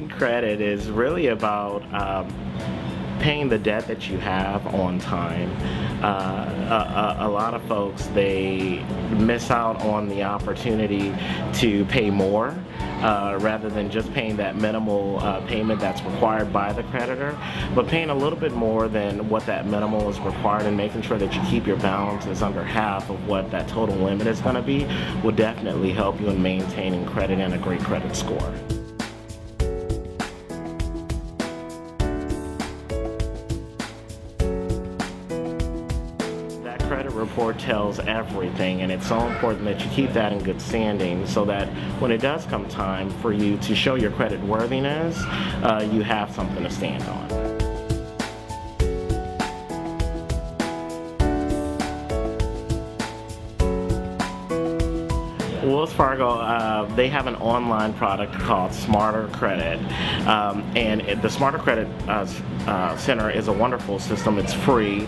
credit is really about um, paying the debt that you have on time. Uh, a, a, a, lot of folks, they miss out on the opportunity to pay more uh, rather than just paying that minimal uh, payment that's required by the creditor, but paying a little bit more than what that minimal is required and making sure that you keep your balances under half of what that total limit is going to be will definitely help you in maintaining credit and a great credit score. Credit report tells everything and it's so important that you keep that in good standing so that when it does come time for you to show your credit worthiness, uh, you have something to stand on. Wells Fargo, uh, they have an online product called Smarter Credit. Um, and the Smarter Credit uh, uh, Center is a wonderful system. It's free.